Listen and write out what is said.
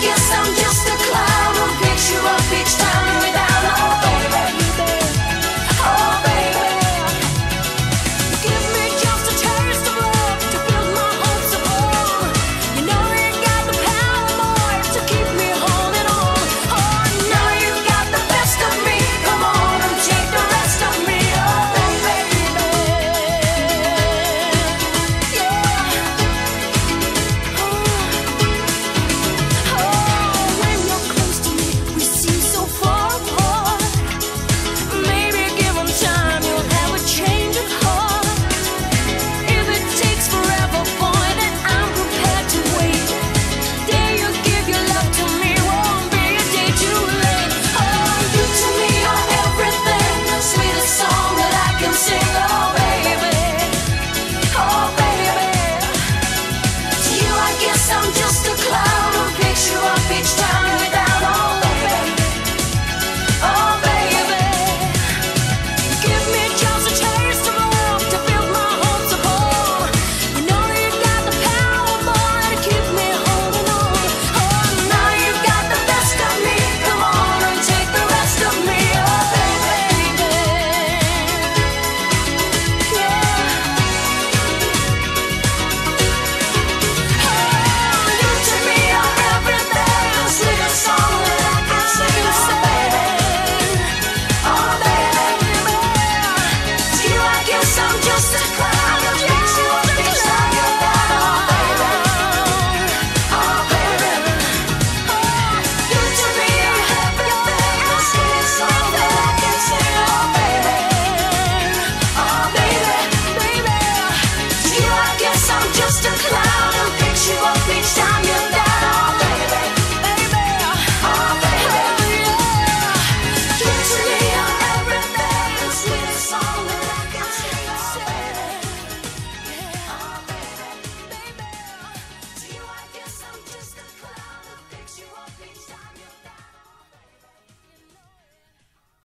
guess I'm just